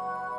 you.